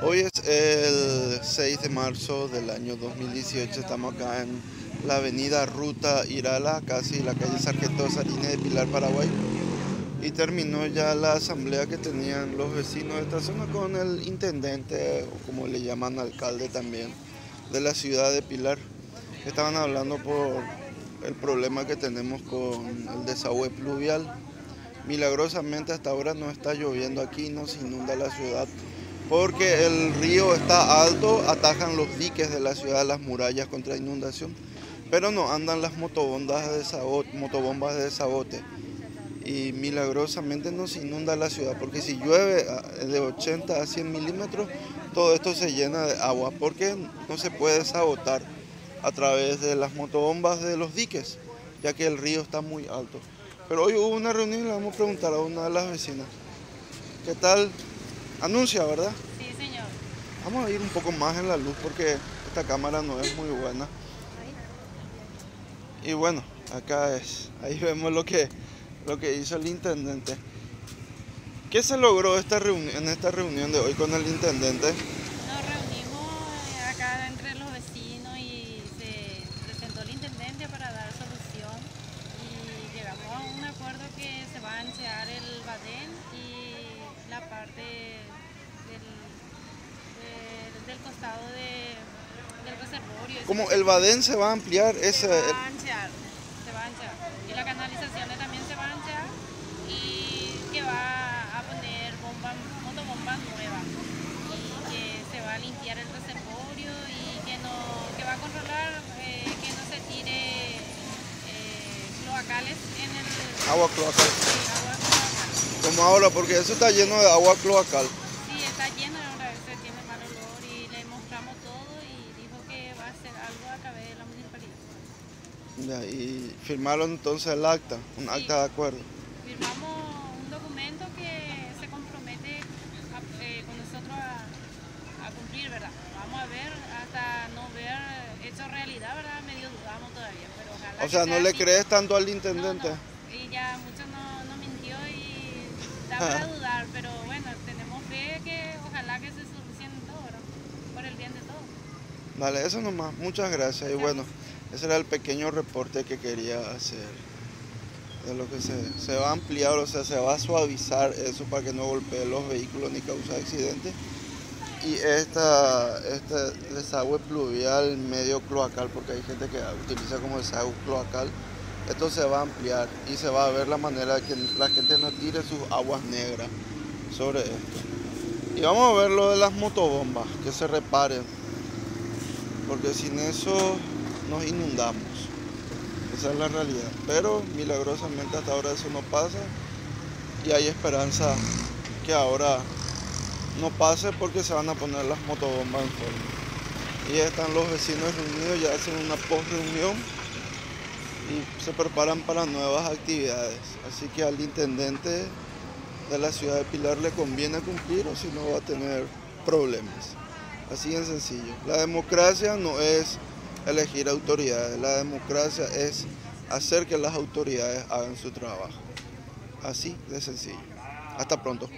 Hoy es el 6 de marzo del año 2018, estamos acá en la avenida Ruta Irala, casi la calle Sargento Sarines de Pilar, Paraguay. Y terminó ya la asamblea que tenían los vecinos de esta zona con el intendente, o como le llaman alcalde también, de la ciudad de Pilar. Estaban hablando por el problema que tenemos con el desagüe pluvial. Milagrosamente hasta ahora no está lloviendo aquí, no se inunda la ciudad porque el río está alto, atajan los diques de la ciudad, las murallas contra inundación, pero no andan las motobombas de desabote, motobombas de. Y milagrosamente no se inunda la ciudad, porque si llueve de 80 a 100 milímetros, todo esto se llena de agua, porque no se puede sabotar a través de las motobombas de los diques, ya que el río está muy alto. Pero hoy hubo una reunión y le vamos a preguntar a una de las vecinas, ¿qué tal Anuncia, ¿verdad? Sí, señor. Vamos a ir un poco más en la luz porque esta cámara no es muy buena. Y bueno, acá es. Ahí vemos lo que, lo que hizo el intendente. ¿Qué se logró esta en esta reunión de hoy con el intendente? Nos reunimos eh, acá entre los vecinos y se presentó el intendente para dar solución y llegamos a un acuerdo que se va a anchear el badén y la parte del costado de, del reservorio. Como el Badén se va a ampliar ese... Se va a anchear, se va a anchear. Y la canalización también se va a anchear y que va a poner bomba, motobombas nuevas y que se va a limpiar el reservorio y que, no, que va a controlar eh, que no se tire eh, cloacales en el... Agua cloacal. Sí, agua. Como ahora, porque eso está lleno de agua cloacal. Sí, está lleno y firmaron entonces el acta, un acta de acuerdo. Firmamos un documento que se compromete eh, con nosotros a, cumplir, ¿verdad? Vamos a ver, hasta no ver hecho realidad, ¿verdad? Medio dudamos todavía, pero ojalá. O sea, ¿no le crees tanto al intendente? Y ya mucho no, mintió y da para dudar, pero bueno, tenemos fe que ojalá que se solucione todo, ¿verdad? Por el bien de todos. Vale, eso nomás. Muchas gracias y bueno. Ese era el pequeño reporte que quería hacer. De lo que se, va a ampliar, o sea, se va a suavizar eso para que no golpee los vehículos ni cause accidentes. Y esta, este desagüe pluvial medio cloacal, porque hay gente que utiliza como desagüe cloacal, esto se va a ampliar y se va a ver la manera de que la gente no tire sus aguas negras sobre esto. Y vamos a ver lo de las motobombas, que se reparen, porque sin eso nos inundamos. Esa es la realidad. Pero milagrosamente hasta ahora eso no pasa y hay esperanza que ahora no pase porque se van a poner las motobombas en forma. Y ya están los vecinos reunidos, ya hacen una post-reunión y se preparan para nuevas actividades. Así que al intendente de la ciudad de Pilar le conviene cumplir o si no va a tener problemas. Así en sencillo. La democracia no es elegir autoridades. La democracia es hacer que las autoridades hagan su trabajo. Así de sencillo. Hasta pronto.